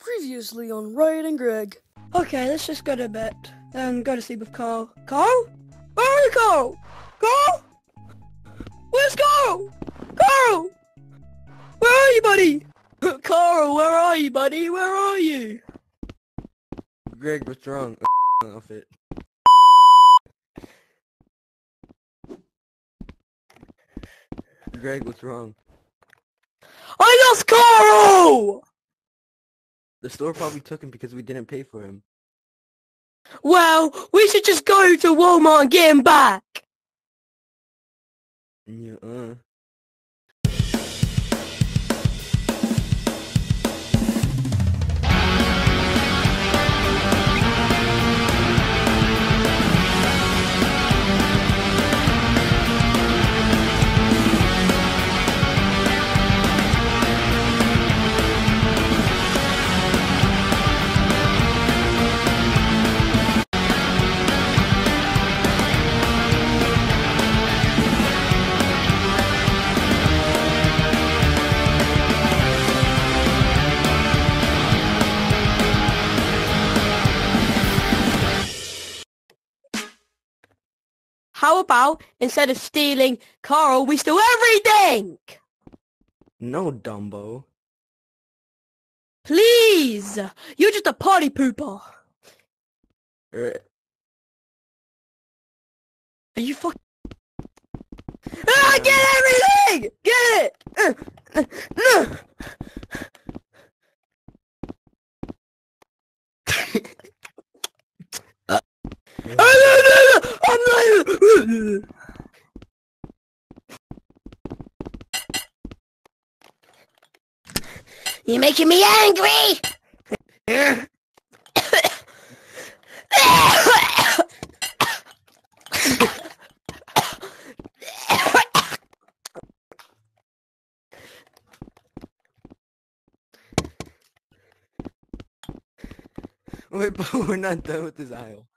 Previously on Riot and Greg. Okay, let's just go to bed and go to sleep with Karl. Karl? Where are you, Karl? Karl? Where's Karl? Karl? Where are you, buddy? Karl, where are you, buddy? Where are you? Greg, what's wrong? Outfit. Greg, what's wrong? I lost Karl! The store probably took him because we didn't pay for him. Well, we should just go to Walmart and get him back. Yeah, uh. How about instead of stealing Karl, we steal everything? No, Dumbo. Please! You're just a party pooper. Er, Are you fuck? Ah, get everything! Get it! Uh, uh, uh. Ah, no, no, no, I'm not- You're making me angry! Wait, but we're not done with this aisle.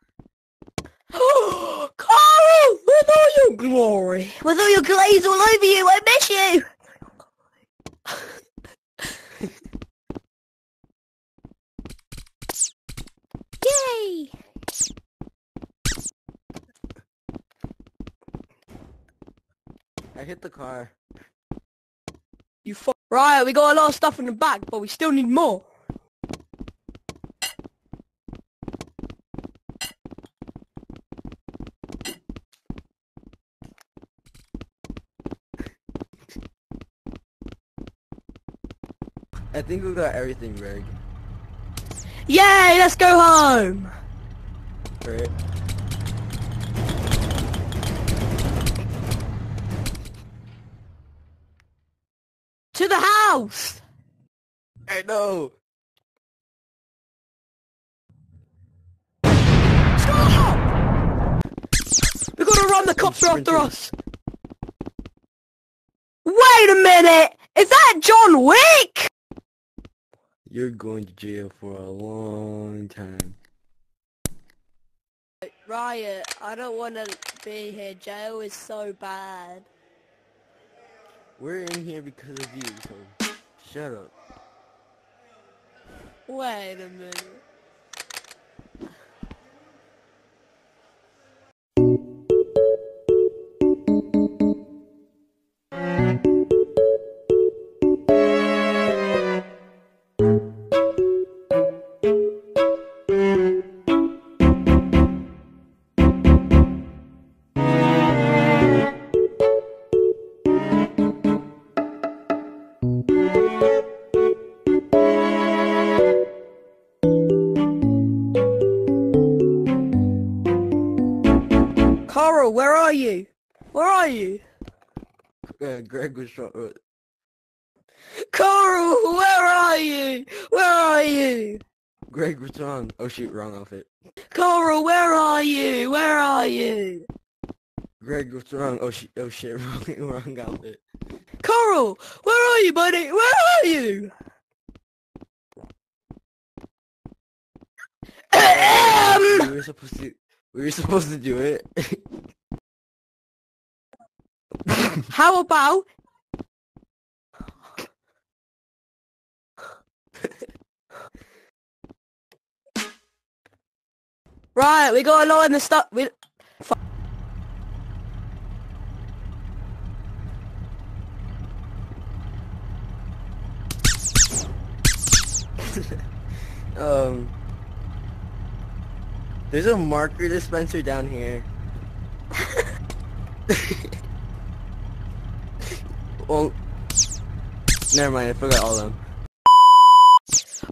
Karl! With all your glory! With all your glaze all over you, I miss you! Yay! I hit the car. You fuck. Right, we got a lot of stuff in the back, but we still need more. I think we got everything, Greg. Yay, let's go home! Right? To the house! I know. Stop! We gotta run, the cops are after us! Wait a minute! Is that John Wick? You're going to jail for a long time. Riot, I don't wanna be here. Jail is so bad. We're in here because of you, so shut up. Wait a minute. You? Where are you? Uh, Greg was shot. Karl, where are you? Where are you? Greg, what's wrong? Oh shoot, wrong outfit. Karl, where are you? Where are you? Greg, what's wrong? Oh shit, oh shit, wrong, wrong outfit. Karl, where are you, buddy? Where are you? Ahem. we were supposed to, we were supposed to do it. How about Right, we got a lot in the stuff. We... Um, there's a marker dispenser down here. well, never mind. I forgot all of them.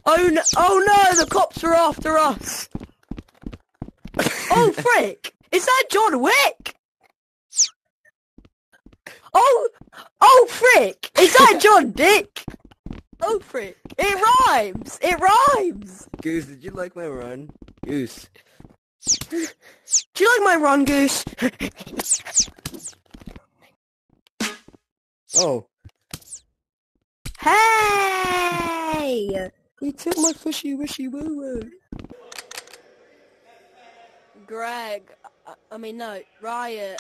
Oh no! Oh no! The cops are after us. oh frick! Is that John Wick? Oh! Oh frick! Is that John Dick? Oh frick! It rhymes! It rhymes! Goose, did you like my run? Goose. Do you like my run, Goose? Oh, hey! He took my fishy wishy woo woo. Greg, I, I mean no, Riot.